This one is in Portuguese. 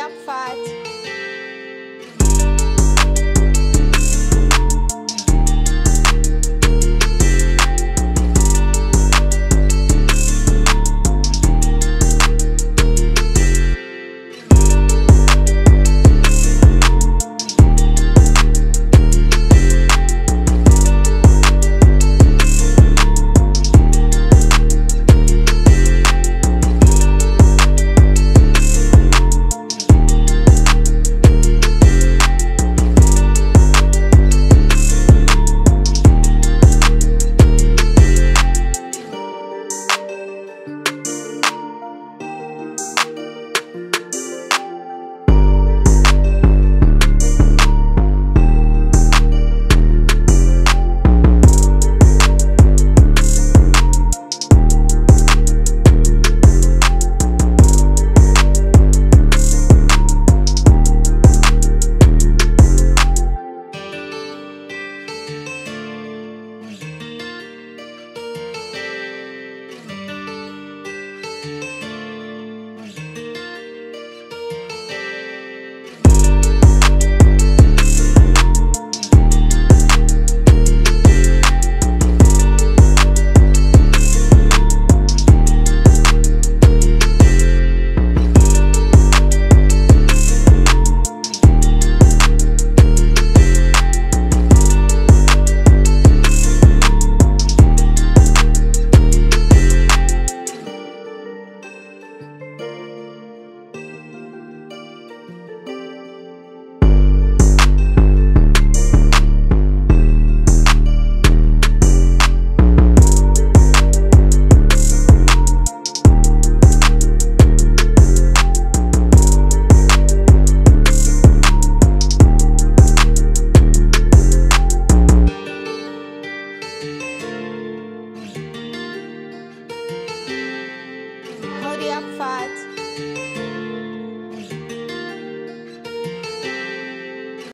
abfahrt. Up, Fat.